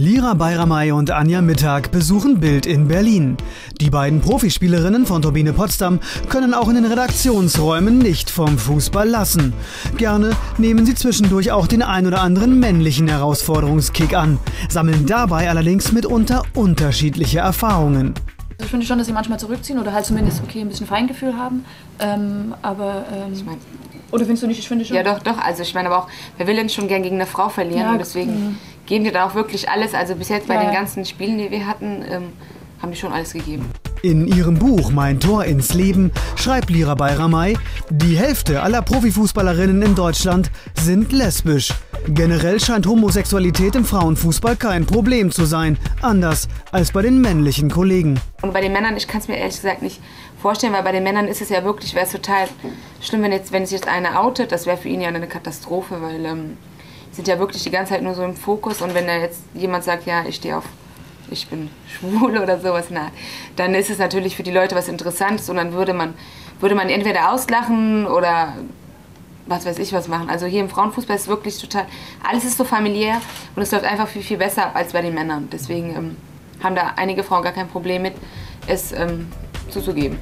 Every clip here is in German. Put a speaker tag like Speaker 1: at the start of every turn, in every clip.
Speaker 1: Lira Bayramay und Anja Mittag besuchen Bild in Berlin. Die beiden Profispielerinnen von Turbine Potsdam können auch in den Redaktionsräumen nicht vom Fußball lassen. Gerne nehmen sie zwischendurch auch den ein oder anderen männlichen Herausforderungskick an, sammeln dabei allerdings mitunter unterschiedliche Erfahrungen.
Speaker 2: Also ich finde schon, dass sie manchmal zurückziehen oder halt zumindest okay ein bisschen Feingefühl haben. Ähm, aber ähm,
Speaker 3: Ich mein,
Speaker 2: oder findest du nicht? Ich finde schon.
Speaker 3: ja, doch, doch. Also ich meine aber auch, wer will denn schon gern gegen eine Frau verlieren?
Speaker 2: Ja,
Speaker 3: und deswegen. Geben die da auch wirklich alles. Also bis jetzt bei
Speaker 2: Ja,
Speaker 3: den ganzen Spielen, die wir hatten, ähm, haben die schon alles gegeben.
Speaker 1: In ihrem Buch Mein Tor ins Leben schreibt Lira Bayramay, die Hälfte aller Profifußballerinnen in Deutschland sind lesbisch. Generell scheint Homosexualität im Frauenfußball kein Problem zu sein, anders als bei den männlichen Kollegen.
Speaker 3: Und bei den Männern, ich kann es mir ehrlich gesagt nicht vorstellen, weil bei den Männern ist es ja wirklich, wäre es total schlimm, wenn jetzt, wenn sich jetzt einer outet, das wäre für ihn ja eine Katastrophe, weil ähm, sind ja wirklich die ganze Zeit nur so im Fokus und wenn da jetzt jemand sagt, ja, ich stehe auf, ich bin schwul oder sowas, na, dann ist es natürlich für die Leute was Interessantes und dann würde man, würde man entweder auslachen oder was weiß ich was machen. Also hier im Frauenfußball ist wirklich total, alles ist so familiär und es läuft einfach viel, viel besser als bei den Männern. Deswegen ähm, haben da einige Frauen gar kein Problem mit, es ähm, zuzugeben.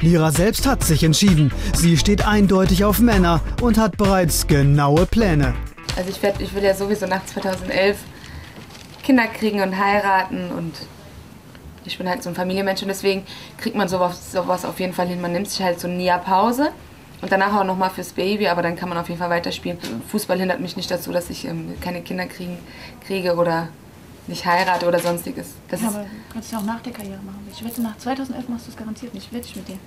Speaker 1: Lira selbst hat sich entschieden. Sie steht eindeutig auf Männer und hat bereits genaue Pläne.
Speaker 3: Also ich, werd, ich will ja sowieso nach 2011 Kinder kriegen und heiraten und ich bin halt so ein Familienmensch und deswegen kriegt man sowas, sowas auf jeden Fall hin. Man nimmt sich halt so ein Jahr Pause und danach auch nochmal fürs Baby, aber dann kann man auf jeden Fall weiterspielen. Fußball hindert mich nicht dazu, dass ich ähm, keine Kinder kriegen, kriege oder nicht heirate oder sonstiges. Das
Speaker 2: Ja, aber du kannst ja auch nach der Karriere machen. Ich wette, nach 2011 machst du es garantiert nicht. Wette ich mit dir.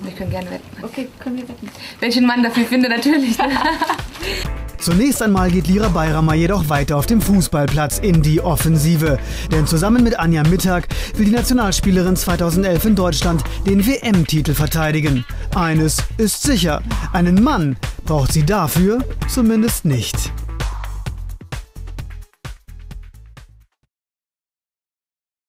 Speaker 3: wir können gerne wetten.
Speaker 2: Okay, können wir wetten.
Speaker 3: Wenn ich einen Mann dafür finde, natürlich.
Speaker 1: Zunächst einmal geht Lira Bayramay jedoch weiter auf dem Fußballplatz in die Offensive. Denn zusammen mit Anja Mittag will die Nationalspielerin 2011 in Deutschland den WM-Titel verteidigen. Eines ist sicher, einen Mann braucht sie dafür zumindest nicht.